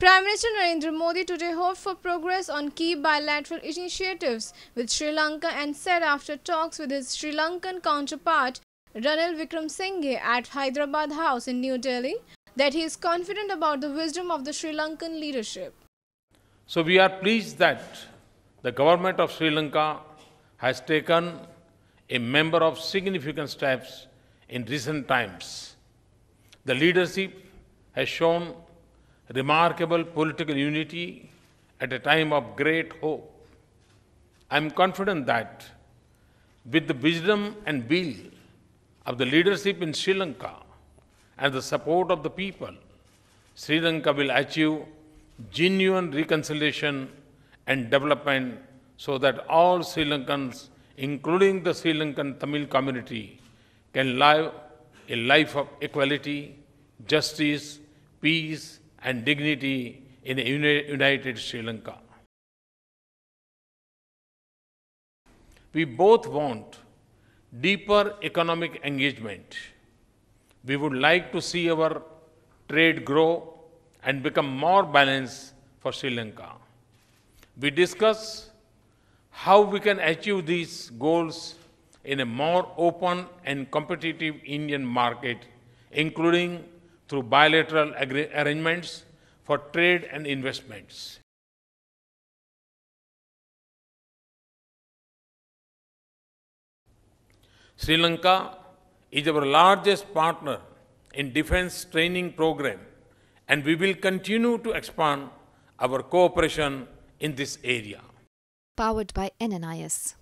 Prime Minister Narendra Modi today hoped for progress on key bilateral initiatives with Sri Lanka and said after talks with his Sri Lankan counterpart Ranil Wickremesinghe at Hyderabad House in New Delhi that he is confident about the wisdom of the Sri Lankan leadership. So we are pleased that the government of Sri Lanka has taken a number of significant steps in recent times. The leadership has shown remarkable political unity at a time of great hope. I am confident that with the wisdom and will of the leadership in Sri Lanka and the support of the people, Sri Lanka will achieve genuine reconciliation and development so that all Sri Lankans, including the Sri Lankan Tamil community, can live a life of equality, justice, peace, and dignity in a united Sri Lanka. We both want deeper economic engagement. We would like to see our trade grow and become more balanced for Sri Lanka. We discuss how we can achieve these goals in a more open and competitive Indian market, including through bilateral arrangements for trade and investments. Sri Lanka is our largest partner in defense training program and we will continue to expand our cooperation in this area. Powered by NNIS.